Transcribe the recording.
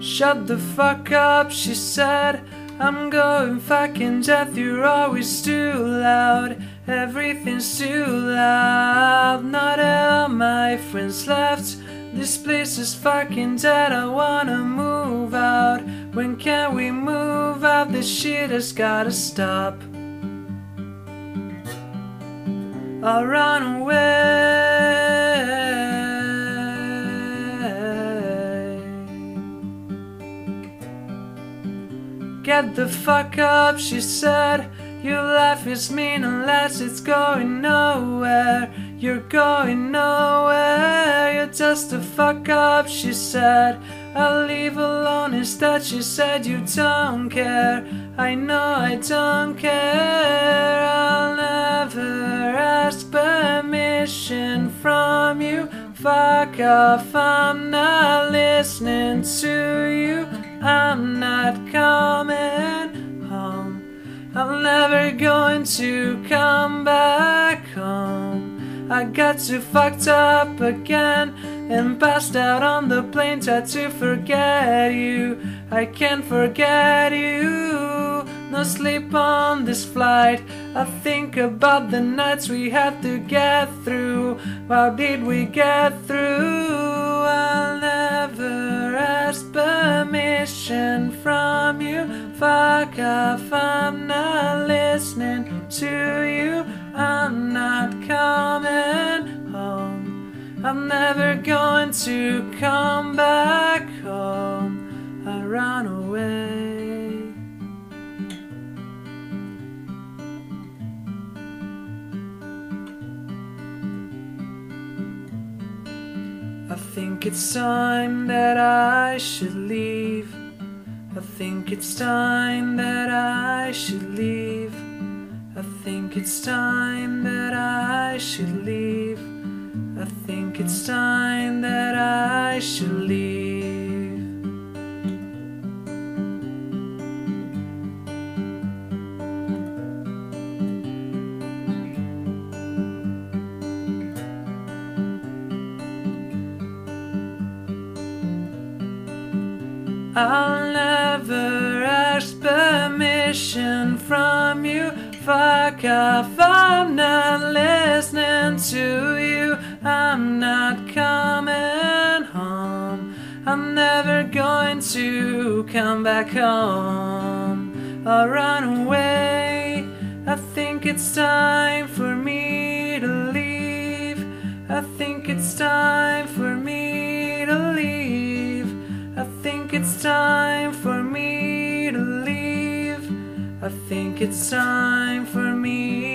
Shut the fuck up, she said. I'm going fucking death, you're always too loud. Everything's too loud. Not all my friends left. This place is fucking dead, I wanna move out. When can we move out? This shit has gotta stop. I'll run away. Get the fuck up, she said. Your life is meaningless, it's going nowhere. You're going nowhere, you're just a fuck up, she said. I'll leave alone instead, she said. You don't care, I know I don't care. I'll never ask permission from you. Fuck off, I'm not listening to you. I'm not to come back home. I got too fucked up again and passed out on the plane. Tried to forget you. I can't forget you. No sleep on this flight. I think about the nights we had to get through. How did we get through? I'll never ask permission from you. Fuck off, I'm not listening to you. I'm not coming home. I'm never going to come back home. I run away. I think it's time that I should leave. I think it's time that I should leave. Think it's time that I should leave. I think it's time that I should leave. I'll never ask permission from you. Fuck off, I'm not listening to you. I'm not coming home. I'm never going to come back home. I'll run away. I think it's time for me to leave. I think it's time I think it's time for me